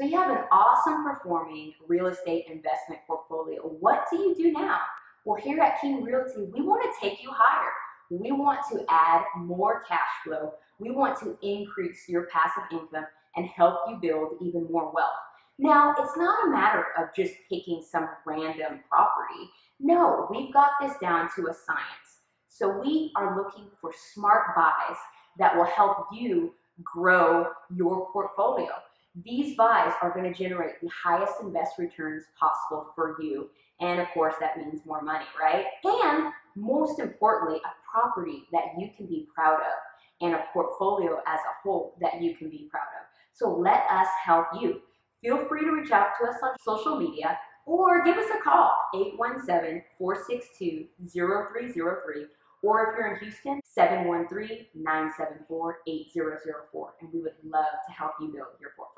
So you have an awesome performing real estate investment portfolio. What do you do now? Well, here at King Realty, we want to take you higher. We want to add more cash flow. We want to increase your passive income and help you build even more wealth. Now, it's not a matter of just picking some random property. No, we've got this down to a science. So we are looking for smart buys that will help you grow your portfolio. These buys are going to generate the highest and best returns possible for you. And of course, that means more money, right? And most importantly, a property that you can be proud of and a portfolio as a whole that you can be proud of. So let us help you. Feel free to reach out to us on social media or give us a call, 817-462-0303 or if you're in Houston, 713-974-8004. And we would love to help you build your portfolio.